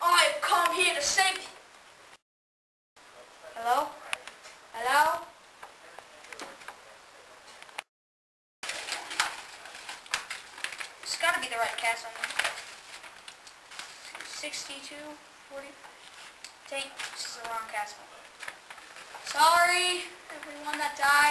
I've come here to save you. Gotta be the right cast on there. 62, 40. Take, this is the wrong cast. Sorry, everyone that died.